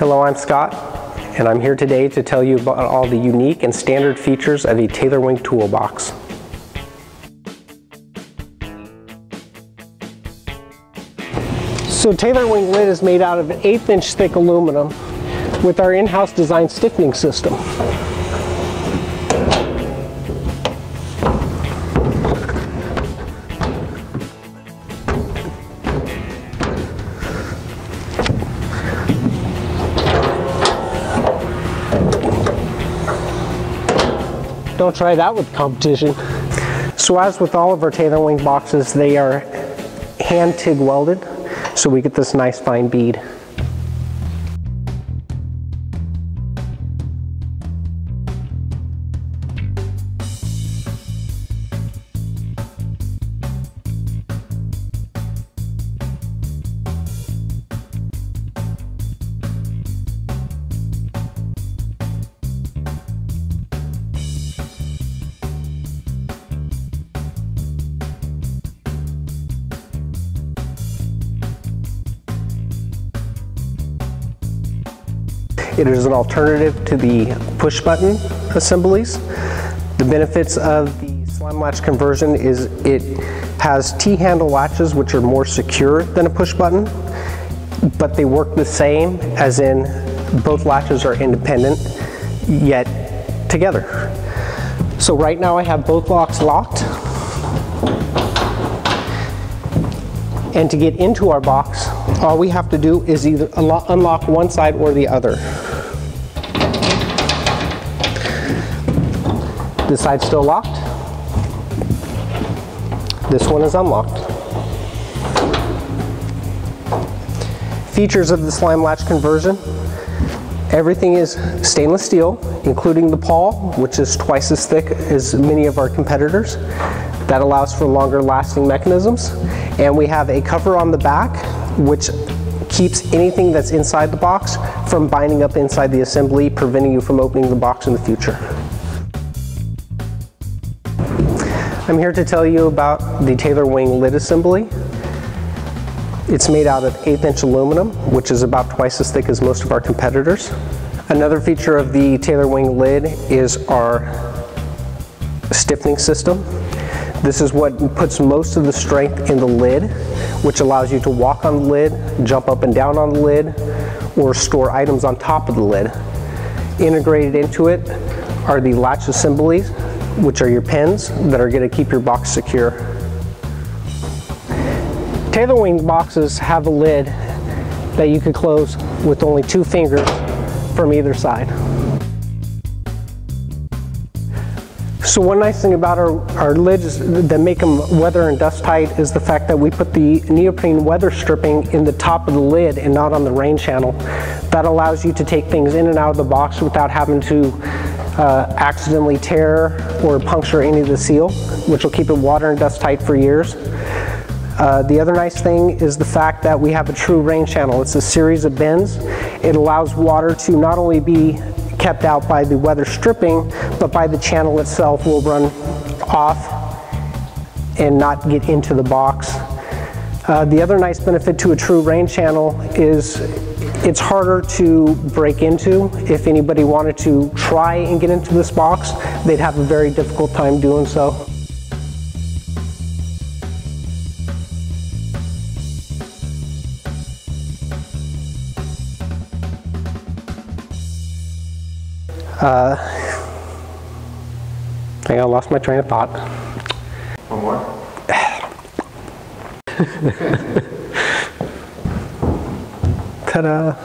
Hello, I'm Scott, and I'm here today to tell you about all the unique and standard features of a TaylorWing toolbox. So TaylorWing lid is made out of an eighth inch thick aluminum with our in-house design stiffening system. Don't try that with competition. So as with all of our TaylorWing boxes, they are hand TIG welded, so we get this nice fine bead. It is an alternative to the push button assemblies. The benefits of the slime latch conversion is it has T-handle latches which are more secure than a push button, but they work the same as in both latches are independent yet together. So right now I have both locks locked. And to get into our box, all we have to do is either unlock one side or the other. This side's still locked. This one is unlocked. Features of the slime latch conversion. Everything is stainless steel, including the pawl, which is twice as thick as many of our competitors. That allows for longer lasting mechanisms. And we have a cover on the back, which keeps anything that's inside the box from binding up inside the assembly, preventing you from opening the box in the future. I'm here to tell you about the Taylor Wing lid assembly. It's made out of 8th inch aluminum, which is about twice as thick as most of our competitors. Another feature of the Taylor Wing lid is our stiffening system. This is what puts most of the strength in the lid, which allows you to walk on the lid, jump up and down on the lid, or store items on top of the lid. Integrated into it are the latch assemblies, which are your pins that are going to keep your box secure. TaylorWing boxes have a lid that you can close with only two fingers from either side. So one nice thing about our, our lids that make them weather and dust tight is the fact that we put the neoprene weather stripping in the top of the lid and not on the rain channel. That allows you to take things in and out of the box without having to uh, accidentally tear or puncture any of the seal, which will keep it water and dust tight for years. Uh, the other nice thing is the fact that we have a true rain channel. It's a series of bends. It allows water to not only be kept out by the weather stripping, but by the channel itself will run off and not get into the box. Uh, the other nice benefit to a true rain channel is it's harder to break into. If anybody wanted to try and get into this box, they'd have a very difficult time doing so. Uh, I think I lost my train of thought. One more? Ta-da!